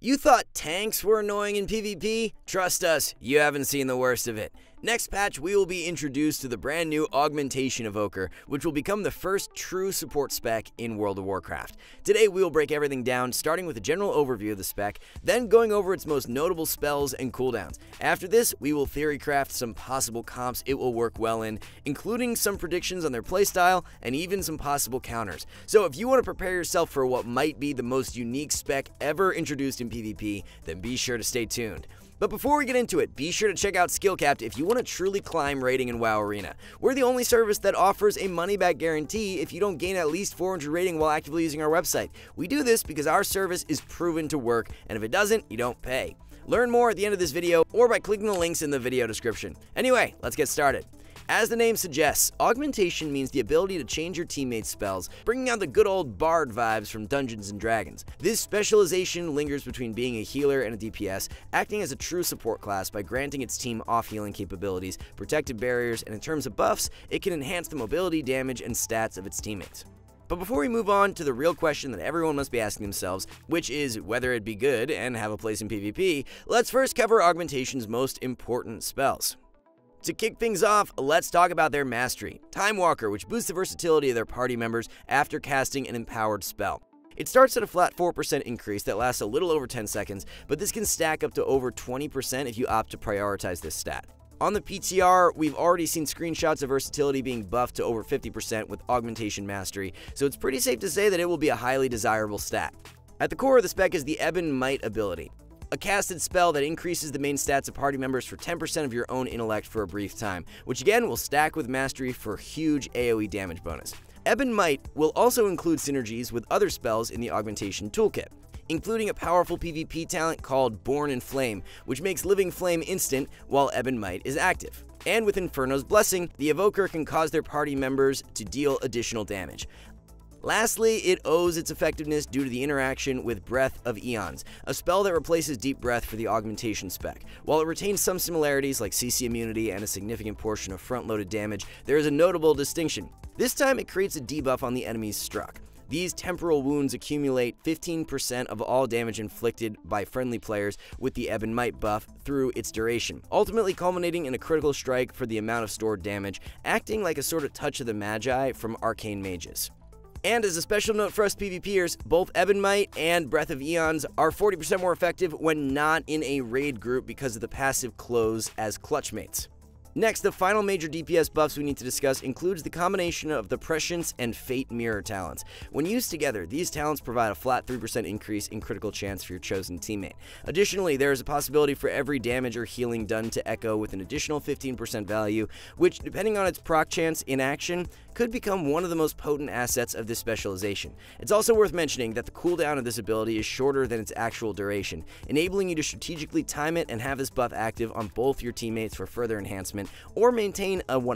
You thought tanks were annoying in PvP? Trust us, you haven't seen the worst of it. Next patch, we will be introduced to the brand new Augmentation Evoker, which will become the first true support spec in World of Warcraft. Today, we will break everything down, starting with a general overview of the spec, then going over its most notable spells and cooldowns. After this, we will theorycraft some possible comps it will work well in, including some predictions on their playstyle and even some possible counters. So if you want to prepare yourself for what might be the most unique spec ever introduced in PvP, then be sure to stay tuned. But before we get into it, be sure to check out Skillcapped if you want to truly climb rating in WoW Arena. We're the only service that offers a money back guarantee if you don't gain at least 400 rating while actively using our website. We do this because our service is proven to work, and if it doesn't, you don't pay. Learn more at the end of this video or by clicking the links in the video description. Anyway, let's get started. As the name suggests, augmentation means the ability to change your teammates' spells, bringing out the good old bard vibes from Dungeons and Dragons. This specialization lingers between being a healer and a DPS, acting as a true support class by granting its team off-healing capabilities, protective barriers, and in terms of buffs, it can enhance the mobility, damage, and stats of its teammates. But before we move on to the real question that everyone must be asking themselves, which is whether it'd be good and have a place in PvP, let's first cover Augmentation's most important spells. To kick things off, let's talk about their mastery, Time Walker, which boosts the versatility of their party members after casting an empowered spell. It starts at a flat 4% increase that lasts a little over 10 seconds, but this can stack up to over 20% if you opt to prioritize this stat. On the PTR, we've already seen screenshots of versatility being buffed to over 50% with Augmentation Mastery, so it's pretty safe to say that it will be a highly desirable stat. At the core of the spec is the Ebon Might ability a casted spell that increases the main stats of party members for 10% of your own intellect for a brief time, which again will stack with mastery for huge AoE damage bonus. Ebon Might will also include synergies with other spells in the augmentation toolkit, including a powerful PvP talent called Born in Flame, which makes Living Flame instant while Ebon Might is active. And with Inferno's Blessing, the Evoker can cause their party members to deal additional damage. Lastly, it owes its effectiveness due to the interaction with Breath of Eons, a spell that replaces Deep Breath for the augmentation spec. While it retains some similarities like CC immunity and a significant portion of front-loaded damage, there is a notable distinction. This time it creates a debuff on the enemies struck. These temporal wounds accumulate 15% of all damage inflicted by friendly players with the Ebon Might buff through its duration, ultimately culminating in a critical strike for the amount of stored damage, acting like a sort of touch of the Magi from Arcane Mages. And as a special note for us PvPers, both Ebon Might and Breath of Eons are 40% more effective when not in a raid group because of the passive close as Clutchmates. Next, the final major DPS buffs we need to discuss includes the combination of the Prescience and Fate Mirror talents. When used together, these talents provide a flat 3% increase in critical chance for your chosen teammate. Additionally, there is a possibility for every damage or healing done to Echo with an additional 15% value, which, depending on its proc chance in action, could become one of the most potent assets of this specialization. It's also worth mentioning that the cooldown of this ability is shorter than its actual duration, enabling you to strategically time it and have this buff active on both your teammates for further enhancement or maintain a 100%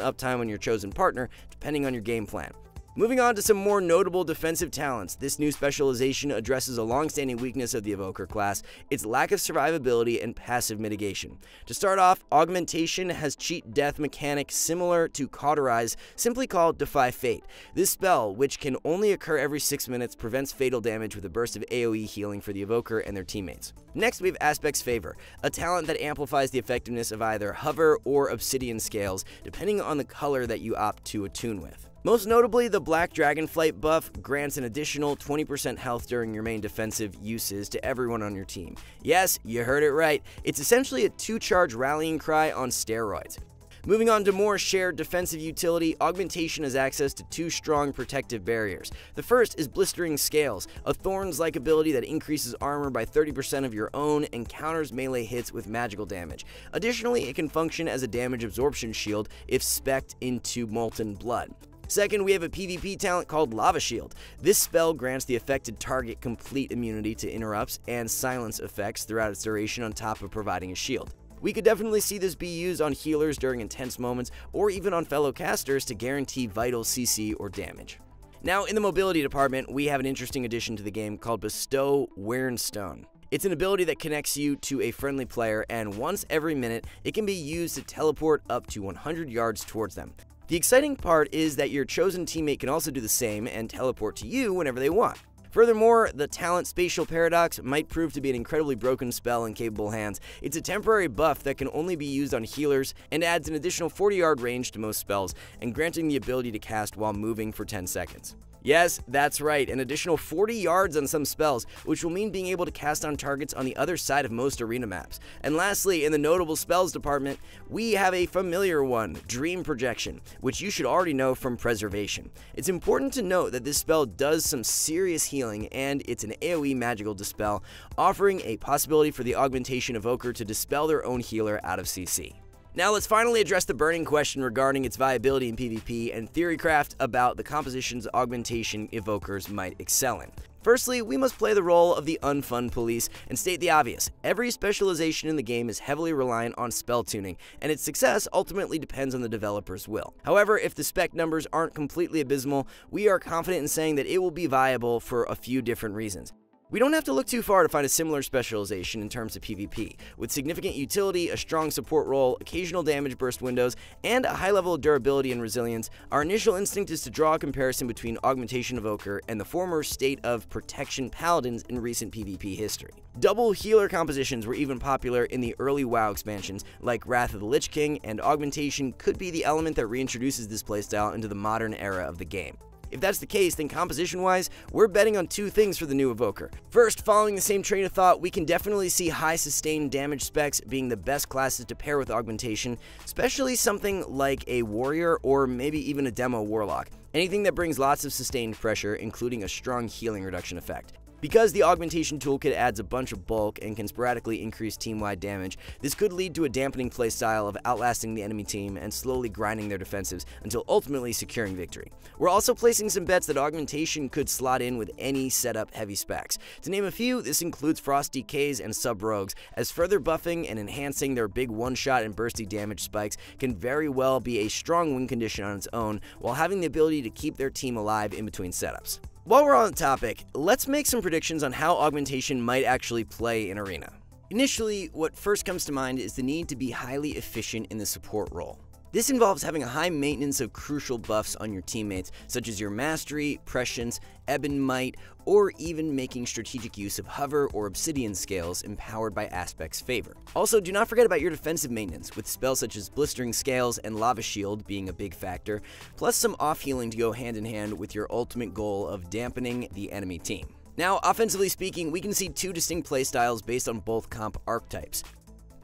uptime on your chosen partner, depending on your game plan. Moving on to some more notable defensive talents, this new specialization addresses a long-standing weakness of the Evoker class, its lack of survivability and passive mitigation. To start off, Augmentation has cheat death mechanic similar to Cauterize, simply called Defy Fate. This spell, which can only occur every 6 minutes, prevents fatal damage with a burst of AoE healing for the Evoker and their teammates. Next, we have Aspect's Favor, a talent that amplifies the effectiveness of either Hover or Obsidian Scales, depending on the color that you opt to attune with. Most notably, the Black Dragonflight buff grants an additional 20% health during your main defensive uses to everyone on your team. Yes, you heard it right, it's essentially a 2-charge rallying cry on steroids. Moving on to more shared defensive utility, Augmentation has access to two strong protective barriers. The first is Blistering Scales, a Thorns-like ability that increases armor by 30% of your own and counters melee hits with magical damage. Additionally, it can function as a damage absorption shield if specced into Molten Blood. Second, we have a PvP talent called Lava Shield. This spell grants the affected target complete immunity to interrupts and silence effects throughout its duration on top of providing a shield. We could definitely see this be used on healers during intense moments or even on fellow casters to guarantee vital CC or damage. Now, in the mobility department, we have an interesting addition to the game called Bestow Weyrnstone. It's an ability that connects you to a friendly player, and once every minute, it can be used to teleport up to 100 yards towards them. The exciting part is that your chosen teammate can also do the same and teleport to you whenever they want. Furthermore, the Talent Spatial Paradox might prove to be an incredibly broken spell in capable hands. It's a temporary buff that can only be used on healers and adds an additional 40 yard range to most spells, and granting the ability to cast while moving for 10 seconds. Yes, that's right, an additional 40 yards on some spells, which will mean being able to cast on targets on the other side of most arena maps. And lastly, in the notable spells department, we have a familiar one, Dream Projection, which you should already know from Preservation. It's important to note that this spell does some serious healing, and it's an AoE magical dispel, offering a possibility for the Augmentation Evoker to dispel their own healer out of CC. Now let's finally address the burning question regarding its viability in PvP and theorycraft about the compositions augmentation evokers might excel in. Firstly, we must play the role of the unfun police and state the obvious. Every specialization in the game is heavily reliant on spell tuning, and its success ultimately depends on the developer's will. However, if the spec numbers aren't completely abysmal, we are confident in saying that it will be viable for a few different reasons. We don't have to look too far to find a similar specialization in terms of PvP. With significant utility, a strong support role, occasional damage burst windows, and a high level of durability and resilience, our initial instinct is to draw a comparison between Augmentation Evoker and the former state of Protection Paladins in recent PvP history. Double healer compositions were even popular in the early WoW expansions, like Wrath of the Lich King, and Augmentation could be the element that reintroduces this playstyle into the modern era of the game. If that's the case, then composition-wise, we're betting on two things for the new Evoker. First, following the same train of thought, we can definitely see high sustained damage specs being the best classes to pair with augmentation, especially something like a warrior or maybe even a demo warlock. Anything that brings lots of sustained pressure, including a strong healing reduction effect. Because the augmentation toolkit adds a bunch of bulk and can sporadically increase team-wide damage, this could lead to a dampening playstyle of outlasting the enemy team and slowly grinding their defensives until ultimately securing victory. We're also placing some bets that augmentation could slot in with any setup heavy specs. To name a few, this includes Frost DKs and Sub Rogues, as further buffing and enhancing their big one-shot and bursty damage spikes can very well be a strong win condition on its own, while having the ability to keep their team alive in between setups. While we're on the topic, let's make some predictions on how augmentation might actually play in Arena. Initially, what first comes to mind is the need to be highly efficient in the support role. This involves having a high maintenance of crucial buffs on your teammates, such as your Mastery, Prescience, Ebon Might, or even making strategic use of Hover or Obsidian scales empowered by Aspect's favor. Also, do not forget about your defensive maintenance, with spells such as Blistering Scales and Lava Shield being a big factor, plus some off healing to go hand in hand with your ultimate goal of dampening the enemy team. Now, offensively speaking, we can see two distinct playstyles based on both comp archetypes.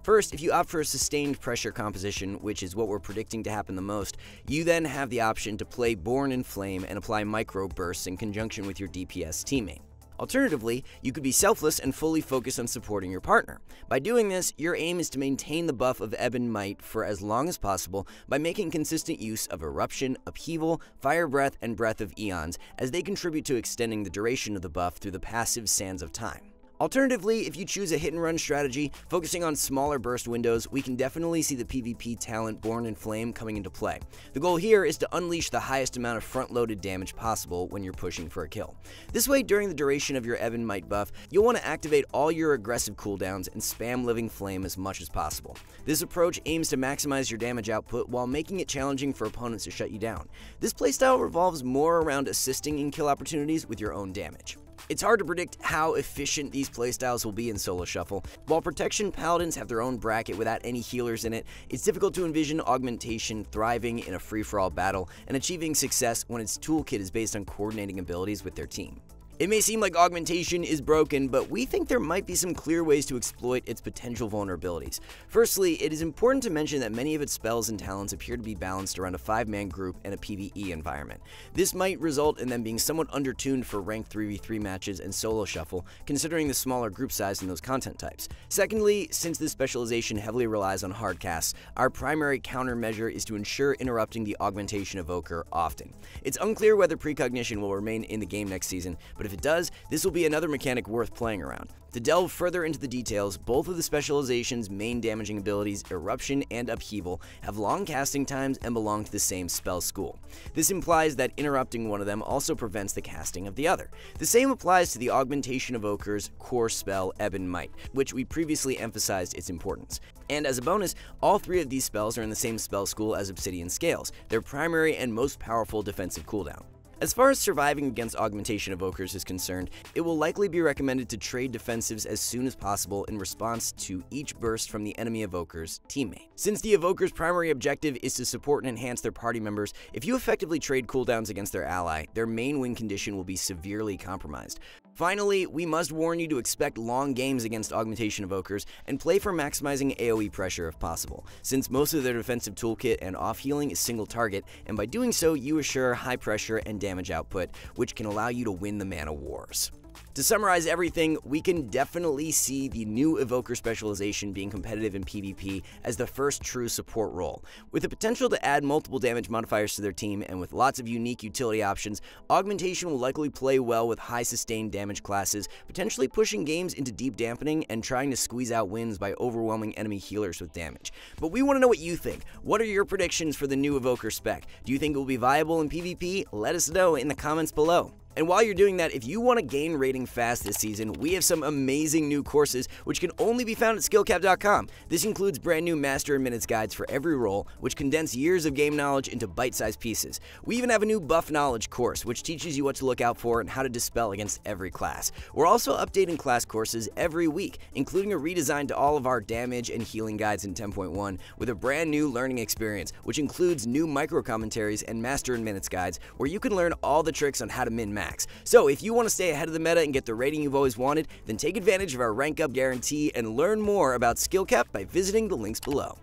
First, if you opt for a sustained pressure composition, which is what we're predicting to happen the most, you then have the option to play Born in Flame and apply micro bursts in conjunction with your DPS teammate. Alternatively, you could be selfless and fully focus on supporting your partner. By doing this, your aim is to maintain the buff of Ebon Might for as long as possible by making consistent use of Eruption, Upheaval, Fire Breath, and Breath of Eons, as they contribute to extending the duration of the buff through the passive Sands of Time. Alternatively, if you choose a hit and run strategy, focusing on smaller burst windows, we can definitely see the PvP talent Born in Flame coming into play. The goal here is to unleash the highest amount of front-loaded damage possible when you're pushing for a kill. This way, during the duration of your Ebon Might buff, you'll want to activate all your aggressive cooldowns and spam Living Flame as much as possible. This approach aims to maximize your damage output while making it challenging for opponents to shut you down. This playstyle revolves more around assisting in kill opportunities with your own damage. It's hard to predict how efficient these playstyles will be in Solo Shuffle. While Protection Paladins have their own bracket without any healers in it, it's difficult to envision Augmentation thriving in a free-for-all battle and achieving success when its toolkit is based on coordinating abilities with their team. It may seem like augmentation is broken, but we think there might be some clear ways to exploit its potential vulnerabilities. Firstly, it is important to mention that many of its spells and talents appear to be balanced around a 5-man group and a PvE environment. This might result in them being somewhat undertuned for ranked 3v3 matches and solo shuffle, considering the smaller group size in those content types. Secondly, since this specialization heavily relies on hard casts, our primary countermeasure is to ensure interrupting the augmentation evoker often. It's unclear whether precognition will remain in the game next season, but but if it does, this will be another mechanic worth playing around. To delve further into the details, both of the specialization's main damaging abilities, Eruption and Upheaval, have long casting times and belong to the same spell school. This implies that interrupting one of them also prevents the casting of the other. The same applies to the Augmentation Evoker's core spell, Ebon Might, which we previously emphasized its importance. And as a bonus, all three of these spells are in the same spell school as Obsidian Scales, their primary and most powerful defensive cooldown. As far as surviving against augmentation evokers is concerned, it will likely be recommended to trade defensives as soon as possible in response to each burst from the enemy evoker's teammate. Since the evoker's primary objective is to support and enhance their party members, if you effectively trade cooldowns against their ally, their main win condition will be severely compromised. Finally, we must warn you to expect long games against augmentation evokers and play for maximizing AoE pressure if possible, since most of their defensive toolkit and off healing is single target, and by doing so, you assure high pressure and damage output, which can allow you to win the mana wars. To summarize everything, we can definitely see the new Evoker specialization being competitive in PvP as the first true support role. With the potential to add multiple damage modifiers to their team and with lots of unique utility options, Augmentation will likely play well with high sustained damage classes, potentially pushing games into deep dampening and trying to squeeze out wins by overwhelming enemy healers with damage. But we want to know what you think. What are your predictions for the new Evoker spec? Do you think it will be viable in PvP? Let us know in the comments below. And while you're doing that, if you want to gain rating fast this season, we have some amazing new courses which can only be found at skill-capped.com. This includes brand new Master and Minutes guides for every role, which condense years of game knowledge into bite-sized pieces. We even have a new Buff Knowledge course, which teaches you what to look out for and how to dispel against every class. We're also updating class courses every week, including a redesign to all of our damage and healing guides in 10.1 with a brand new learning experience, which includes new micro commentaries and Master and Minutes guides, where you can learn all the tricks on how to min max max. So if you want to stay ahead of the meta and get the rating you've always wanted, then take advantage of our rank up guarantee and learn more about Skill Capped by visiting the links below.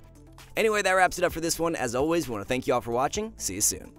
Anyway, that wraps it up for this one. As always, we want to thank you all for watching. See you soon.